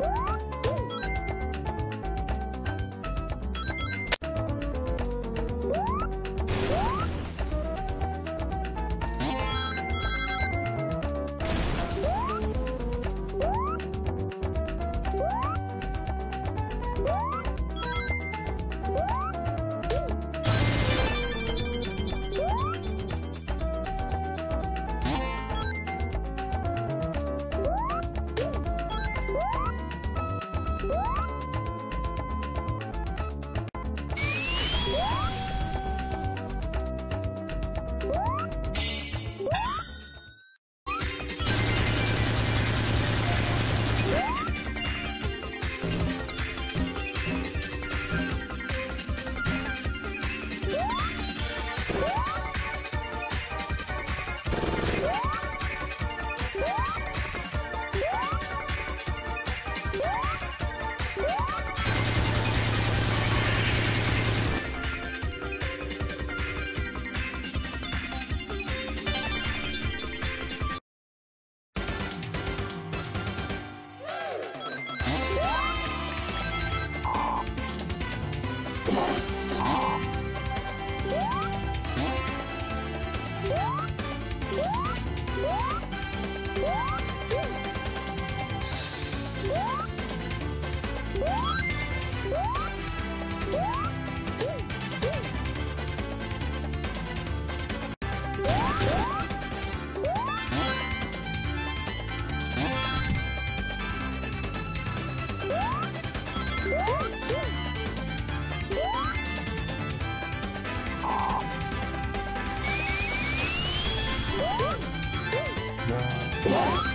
Woo! Yeah.